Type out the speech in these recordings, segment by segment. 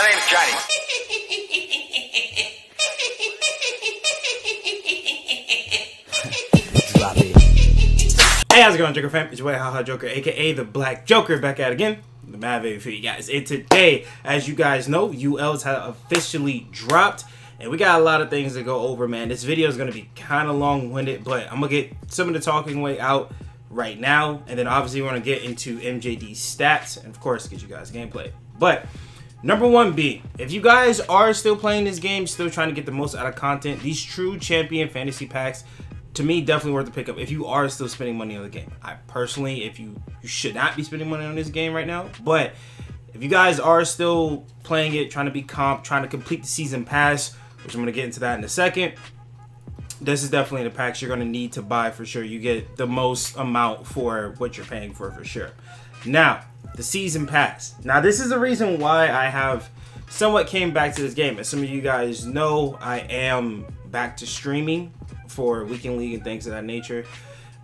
My name's Johnny. Hey, how's it going, Joker fam? It's your boy, Haha Joker, aka the Black Joker, back at again. The Mad Baby for you guys. And today, as you guys know, ULs have officially dropped, and we got a lot of things to go over, man. This video is going to be kind of long-winded, but I'm going to get some of the talking way out right now, and then obviously we're going to get into MJD stats, and of course, get you guys gameplay. But Number one B, if you guys are still playing this game, still trying to get the most out of content, these true champion fantasy packs, to me, definitely worth the pickup if you are still spending money on the game. I personally, if you, you should not be spending money on this game right now, but if you guys are still playing it, trying to be comp, trying to complete the season pass, which I'm going to get into that in a second, this is definitely the packs you're going to need to buy for sure. You get the most amount for what you're paying for for sure. Now, the season pass. Now, this is the reason why I have somewhat came back to this game. As some of you guys know, I am back to streaming for Weekend League and things of that nature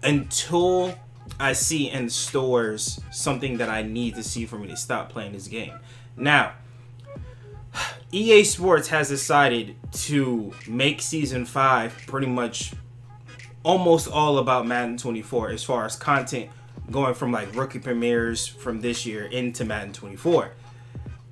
until I see in stores something that I need to see for me to stop playing this game. Now, EA Sports has decided to make season 5 pretty much almost all about Madden 24 as far as content going from like rookie premieres from this year into Madden 24.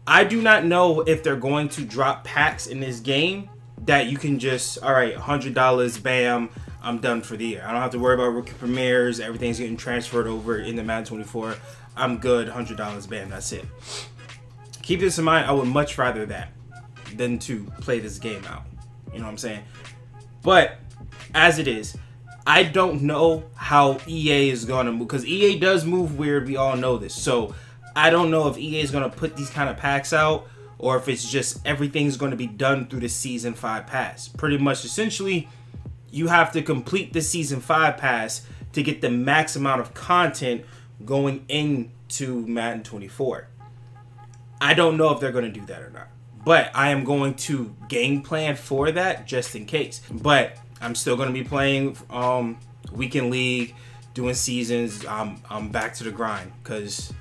I do not know if they're going to drop packs in this game that you can just, all right, $100, bam, I'm done for the year. I don't have to worry about rookie premieres. Everything's getting transferred over into Madden 24. I'm good, $100, bam, that's it. Keep this in mind, I would much rather that than to play this game out. You know what I'm saying? But as it is, I don't know how EA is going to move because EA does move weird. We all know this. So I don't know if EA is going to put these kind of packs out or if it's just everything's going to be done through the season five pass. Pretty much, essentially, you have to complete the season five pass to get the max amount of content going into Madden 24. I don't know if they're going to do that or not, but I am going to game plan for that just in case. But I'm still going to be playing um, weekend league, doing seasons. I'm I'm back to the grind because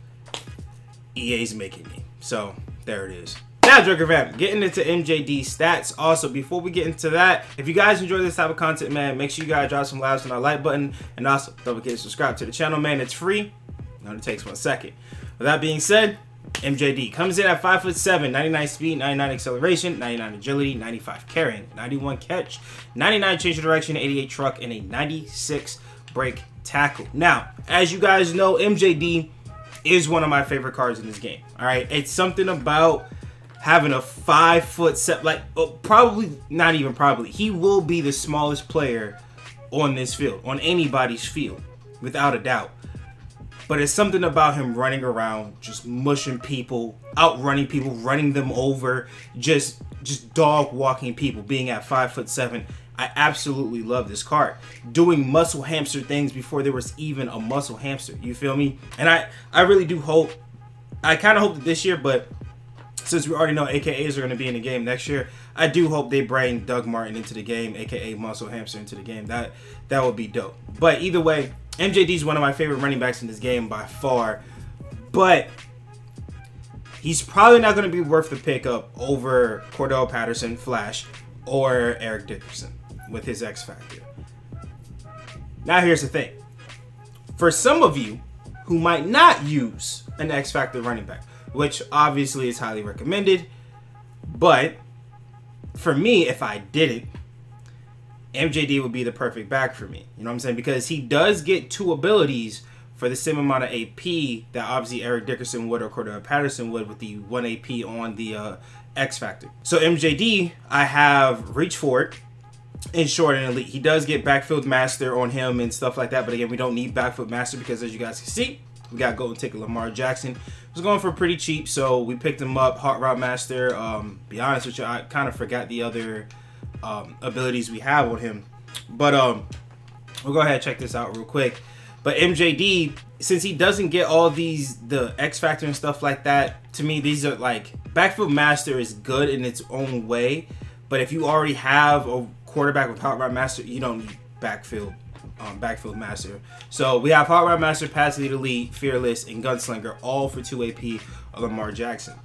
EA's making me. So there it is. Now, Joker fam, getting into MJD stats. Also, before we get into that, if you guys enjoy this type of content, man, make sure you guys drop some laughs on that like button and also double click subscribe to the channel, man. It's free. It only takes one second. With that being said, MJD comes in at 5 foot 7, 99 speed, 99 acceleration, 99 agility, 95 carrying, 91 catch, 99 change of direction, 88 truck, and a 96 break tackle. Now, as you guys know, MJD is one of my favorite cards in this game. All right, it's something about having a five foot set, like oh, probably not even probably. He will be the smallest player on this field, on anybody's field, without a doubt but it's something about him running around just mushing people outrunning people running them over just just dog walking people being at five foot seven i absolutely love this card doing muscle hamster things before there was even a muscle hamster you feel me and i i really do hope i kind of hope that this year but since we already know AKAs are going to be in the game next year, I do hope they bring Doug Martin into the game, AKA Muscle Hamster, into the game. That that would be dope. But either way, MJD is one of my favorite running backs in this game by far. But he's probably not going to be worth the pickup over Cordarrelle Patterson, Flash, or Eric Dickerson with his X Factor. Now here's the thing. For some of you who might not use an X Factor running back, which obviously is highly recommended. But for me, if I didn't, MJD would be the perfect back for me. You know what I'm saying? Because he does get two abilities for the same amount of AP that obviously Eric Dickerson would or Cordarrelle Patterson would with the 1 AP on the uh, X Factor. So MJD, I have Reach for it in short and elite. He does get backfield master on him and stuff like that. But again, we don't need backfield master because as you guys can see, we got golden ticket Lamar Jackson. Was going for pretty cheap, so we picked him up. Hot Route Master. Um, be honest with you, I kind of forgot the other um, abilities we have on him. But um, we'll go ahead and check this out real quick. But MJD, since he doesn't get all these the X Factor and stuff like that, to me these are like backfield master is good in its own way. But if you already have a quarterback with hot route master, you don't need backfield um, backfield master. So we have hot route master, pass leader, lead fearless, and gunslinger, all for two AP of Lamar Jackson.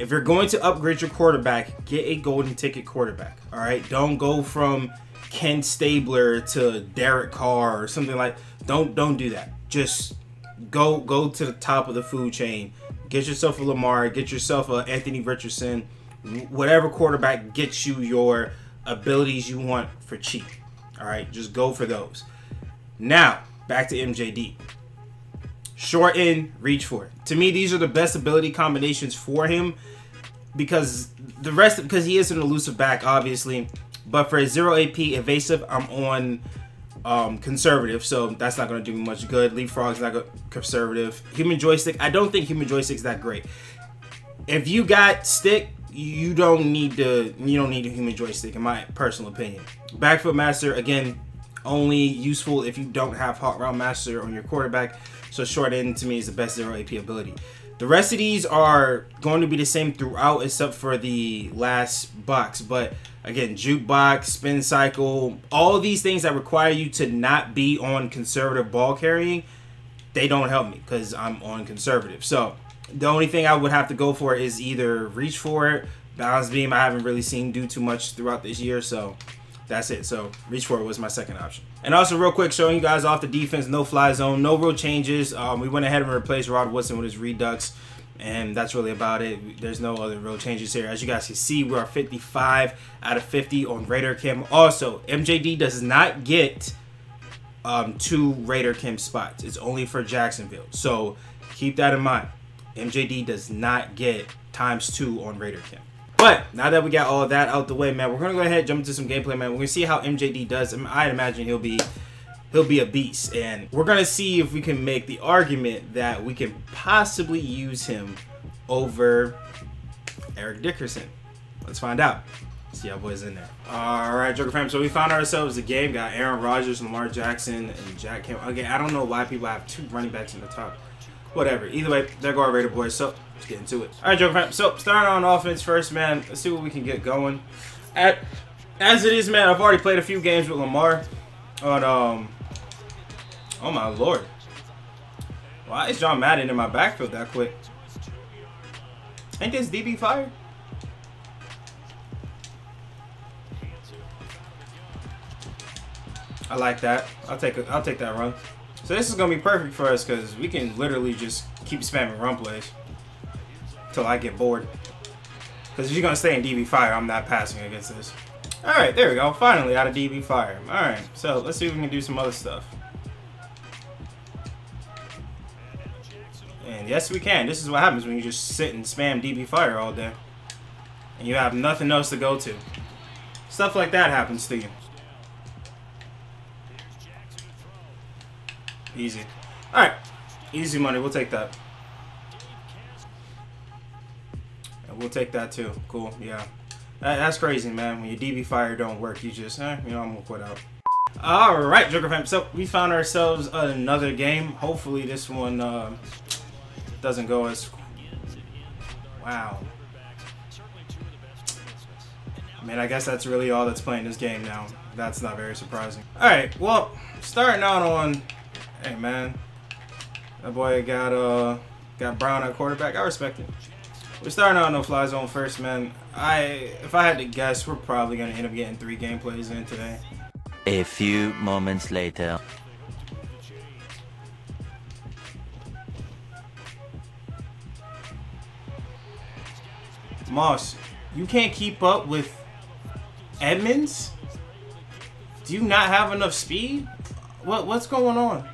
If you're going to upgrade your quarterback, get a golden ticket quarterback. All right, don't go from Ken Stabler to Derek Carr or something like. Don't don't do that. Just go go to the top of the food chain. Get yourself a Lamar. Get yourself a Anthony Richardson. Whatever quarterback gets you your abilities you want for cheap. All right, just go for those. Now back to MJD. Short end, reach for it. To me, these are the best ability combinations for him because the rest because he is an elusive back, obviously. But for a zero AP evasive, I'm on um, conservative, so that's not going to do me much good. Leapfrog's not conservative. Human joystick, I don't think human joystick's that great. If you got stick, you don't need to. You don't need a human joystick, in my personal opinion. Backfield master again, only useful if you don't have hot route master on your quarterback. So short end to me is the best zero AP ability. The rest of these are going to be the same throughout, except for the last box. But again, jukebox, spin cycle, all these things that require you to not be on conservative ball carrying, they don't help me because I'm on conservative. So the only thing I would have to go for is either reach for it, balance beam. I haven't really seen do too much throughout this year, so that's it. So reach for it was my second option. And also, real quick, showing you guys off the defense, no fly zone, no real changes. Um, we went ahead and replaced Rod Woodson with his redux, and that's really about it. There's no other real changes here. As you guys can see, we are 55 out of 50 on Raider Chem. Also, MJD does not get um, two Raider Chem spots. It's only for Jacksonville. So keep that in mind. MJD does not get times two on Raider Chem. But now that we got all that out the way, man, we're gonna go ahead and jump into some gameplay, man. We're gonna see how MJD does. I imagine he'll be he'll be a beast, and we're gonna see if we can make the argument that we can possibly use him over Eric Dickerson. Let's find out. See how boys in there. All right, Joker fam. So we found ourselves a game. Got Aaron Rodgers, Lamar Jackson, and Jack Campbell. Okay, I don't know why people have two running backs in the top. Whatever. Either way, there go our Raider boys. So let's get into it. All right, Joker fam. So starting on offense first, man. Let's see what we can get going. At as it is, man. I've already played a few games with Lamar. On um. Oh my lord. Why is John Madden in my backfield that quick? Ain't this DB fire? I like that. I'll take a, I'll take that run. So this is gonna be perfect for us because we can literally just keep spamming run plays until I get bored. Because if you're gonna stay in DB fire, I'm not passing against this. All right, there we go. Finally out of DB fire. All right, so let's see if we can do some other stuff. And yes, we can. This is what happens when you just sit and spam DB fire all day, and you have nothing else to go to. Stuff like that happens to you. Easy. Alright. Easy money. We'll take that. We'll take that too. Cool. Yeah. That, that's crazy, man. When your DB fire don't work, you just, eh, you know, I'm going to quit out. Alright, Joker fam. So, we found ourselves another game. Hopefully, this one uh, doesn't go as... Wow. I mean, I guess that's really all that's playing this game now. That's not very surprising. Alright, well, starting out on Hey man, that boy got uh got Brown at quarterback. I respect it. We're starting out on no fly zone first, man. I if I had to guess, we're probably gonna end up getting three gameplays in today. A few moments later. Moss, you can't keep up with Edmunds? Do you not have enough speed? What what's going on?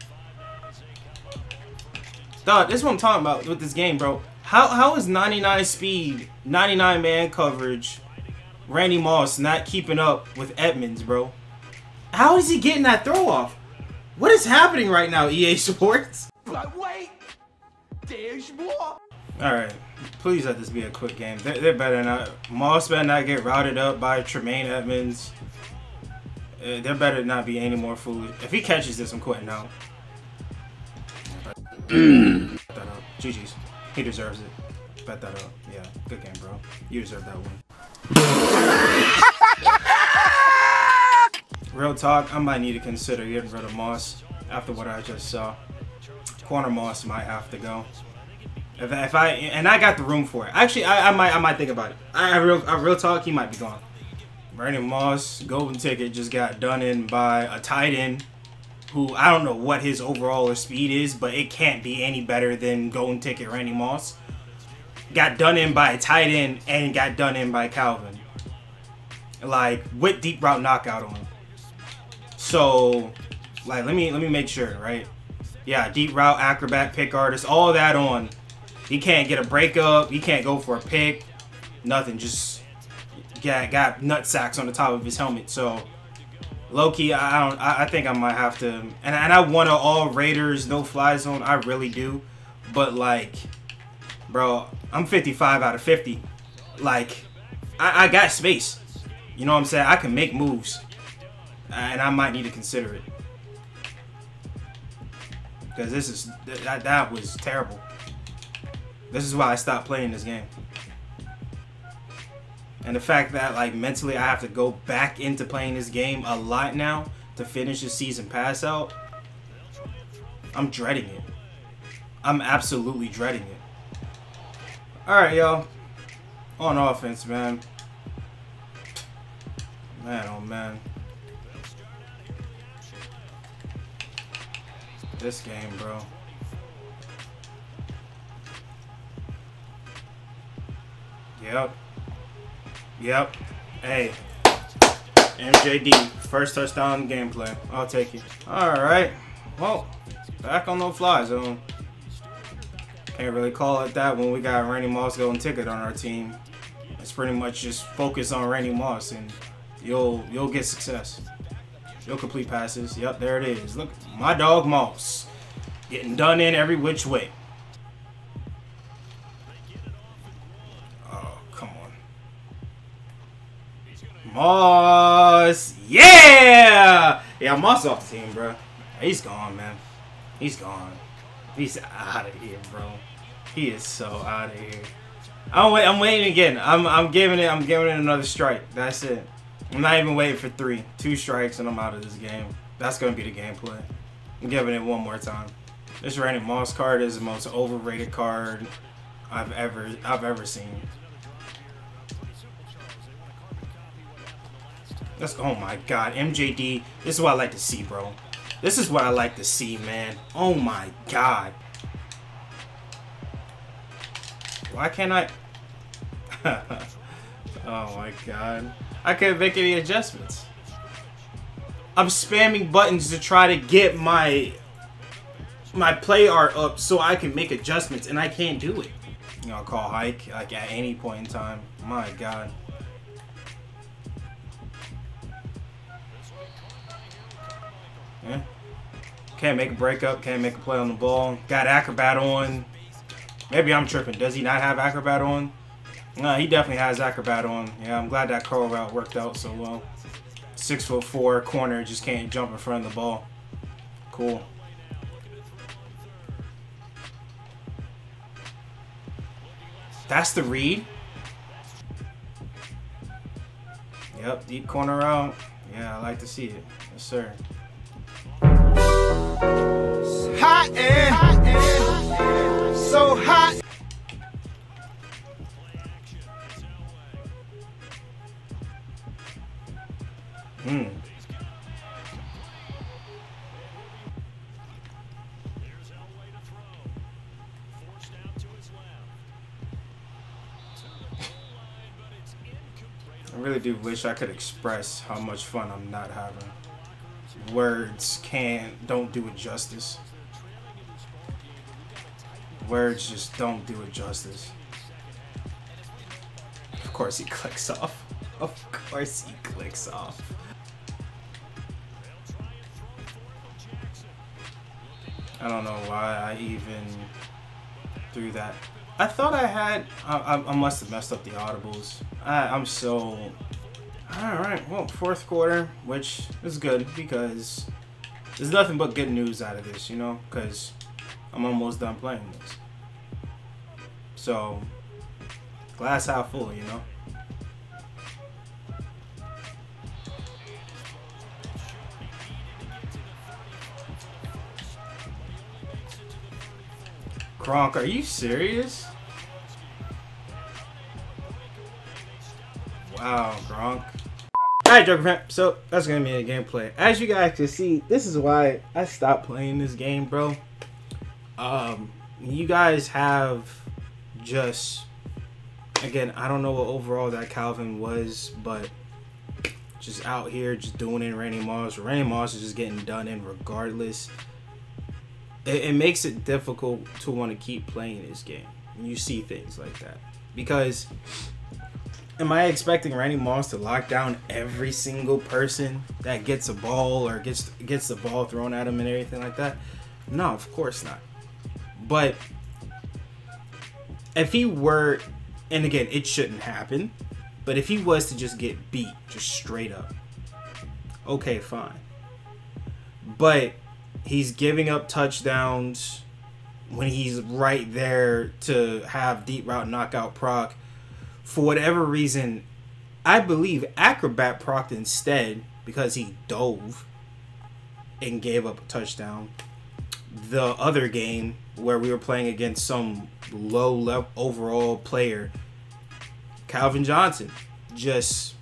Dog, this is what I'm talking about with this game, bro. How how is 99 speed, 99 man coverage, Randy Moss not keeping up with Edmunds, bro? How is he getting that throw off? What is happening right now, EA Sports? But wait, there's more. All right, please let this be a quick game. They're, they're better not. Moss better not get routed up by Tremaine Edmunds. Uh, there better not be any more foolish. If he catches this, I'm quitting now. Bet that up. GG's. He deserves it. Bet that up. Yeah, good game, bro. You deserve that one. Real talk, I might need to consider getting rid of Moss after what I just saw. Corner Moss might have to go. If, if I and I got the room for it. Actually, I, I might I might think about it. I, I real I real talk. He might be gone. Randy Moss golden ticket just got done in by a tight end who I don't know what his overall speed is, but it can't be any better than golden ticket Randy Moss. Got done in by a tight end and got done in by Calvin. Like with deep route knockout on. him. So, like let me let me make sure, right? Yeah, deep route, acrobat, pick artist, all that on. He can't get a breakup. He can't go for a pick. Nothing. Just got got nut sacks on the top of his helmet. So Loki, I don't. I, I think I might have to. And, and I want to all Raiders no fly zone. I really do. But like, bro, I'm 55 out of 50. Like, I, I got space. You know what I'm saying? I can make moves, and I might need to consider it because this is that that was terrible. This is why I stopped playing this game. And the fact that like mentally I have to go back into playing this game a lot now to finish the season pass out. I'm dreading it. I'm absolutely dreading it. Alright, y'all. On offense, man. Man, oh man. This game, bro. Yep. Yep. Hey. MJD. First touchdown gameplay. I'll take it. Alright. Well, back on the fly zone. Can't really call it that when we got Randy Moss going ticket on our team. It's pretty much just focus on Randy Moss and you'll you'll get success. You'll complete passes. Yep, there it is. Look, my dog Moss. Getting done in every which way. Moss. Yeah! Yeah, Moss off the team, bro. He's gone, man. He's gone. He's out of here, bro. He is so out of here. I'm wait. I'm waiting again. I'm. I'm giving it. I'm giving it another strike. That's it. I'm not even waiting for three. Two strikes and I'm out of this game. That's gonna be the gameplay. I'm giving it one more time. This Randy Moss card is the most overrated card I've ever I've ever seen. Let's oh my god, MJD. This is what I like to see, bro. This is what I like to see, man. Oh my god. Why can't I Oh my god. I can't make any adjustments. I'm spamming buttons to try to get my my play art up so I can make adjustments and I can't do it. You know, call hike like at any point in time. My god. Can't make a breakup, can't make a play on the ball. Got acrobat on. Maybe I'm tripping. Does he not have acrobat on? No, he definitely has acrobat on. Yeah, I'm glad that curl route worked out so well. Six foot four corner just can't jump in front of the ball. Cool. That's the read. Yep, deep corner out. Yeah, I like to see it. Yes, sir. Hot and so hot. I really do wish I could express how much fun I'm not having. Words can't, don't do it justice. Words just don't do it justice. Of course he clicks off. Of course he clicks off. I don't know why I even threw that. I thought I had. I, I must have messed up the audibles. I, I'm so. Alright, well, fourth quarter, which is good because there's nothing but good news out of this, you know? Because I'm almost done playing this. So, glass half full, you know? Gronk, are you serious? Wow, Gronk. Alright, Joker fam. So that's gonna be a gameplay. As you guys can see, this is why I stopped playing this game, bro. Um, you guys have just again, I don't know what overall that Calvin was, but just out here just doing it Randy Moss. Randy Moss is just getting done in regardless. It, it makes it difficult to want to keep playing this game you see things like that. Because am I expecting Randy Moss to lock down every single person that gets a ball or gets gets the ball thrown at him and everything like that? No, of course not. But if he were, and again, it shouldn't happen, but if he was to just get beat, just straight up, okay, fine. But he's giving up touchdowns when he's right there to have deep route knockout proc. For whatever reason, I believe Acrobat proc instead because he dove and gave up a touchdown. The other game where we were playing against some low level overall player, Calvin Johnson, just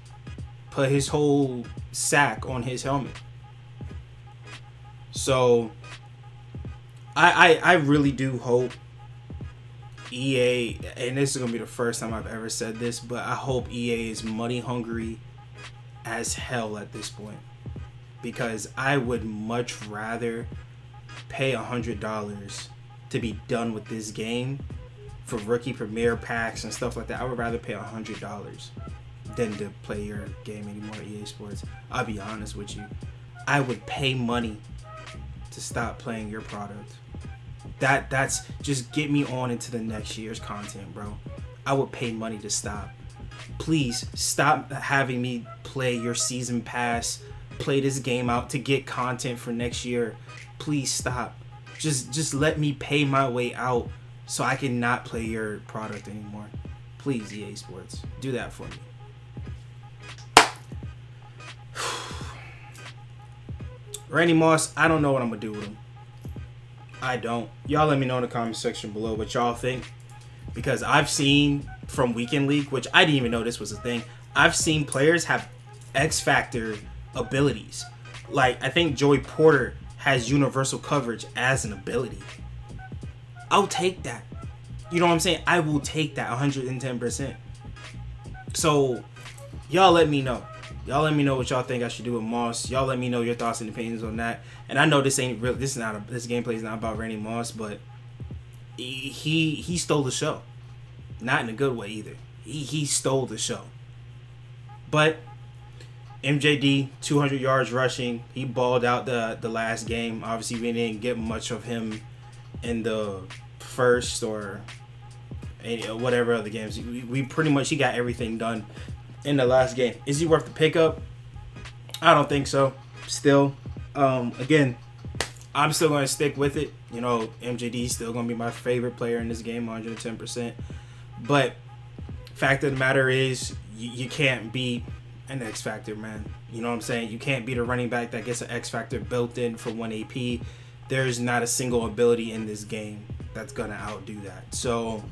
put his whole sack on his helmet. So I, I I really do hope EA and this is gonna be the first time I've ever said this, but I hope EA is money hungry as hell at this point. Because I would much rather pay a hundred dollars to be done with this game for rookie premiere packs and stuff like that. I would rather pay a hundred dollars than to play your game anymore EA Sports. I'll be honest with you. I would pay money to stop playing your product. That that's just get me on into the next year's content, bro. I would pay money to stop. Please stop having me play your season pass, play this game out to get content for next year. Please stop. Just just let me pay my way out so I can not play your product anymore. Please, EA Sports, do that for me. Randy Moss, I don't know what I'm gonna do with him. I don't. Y'all let me know in the comment section below what y'all think. Because I've seen from Weekend League, which I didn't even know this was a thing, I've seen players have X Factor abilities. Like, I think Joey Porter has universal coverage as an ability. I'll take that. You know what I'm saying? I will take that 110%. So, y'all let me know. Y'all let me know what y'all think I should do with Moss. Y'all let me know your thoughts and opinions on that. And I know this ain't real. This is not a, this gameplay is not about Randy Moss, but he he, stole the show. Not in a good way either. He he stole the show. But MJD 200 yards rushing. He balled out the the last game. Obviously, we didn't get much of him in the first or any, whatever other games. We, we pretty much he got everything done in the last game. Is he worth the pickup? I don't think so. Still, um, again, I'm still going to stick with it. You know, MJD is still going to be my favorite player in this game, 110%. But fact of the matter is, you, you can't beat an X Factor, man. You know what I'm saying? You can't beat a running back that gets an X Factor built in for 1 AP. There's not a single ability in this game that's going to outdo that. So,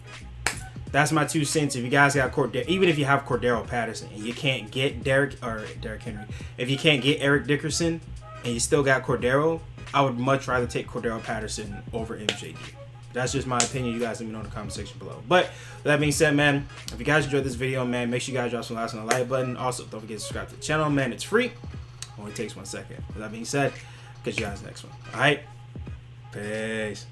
that's my two cents. If you guys got Cordero, even if you have Cordero Patterson and you can't get Derek or Derrick Henry, if you can't get Eric Dickerson and you still got Cordero, I would much rather take Cordero Patterson over MJD. That's just my opinion. You guys let me know in the comment section below. But that being said, man, if you guys enjoyed this video, man, make sure you guys drop some likes on the like button. Also, don't forget to subscribe to the channel, man. It's free. Only takes one second. With that being said, catch you guys next one. All right. Peace.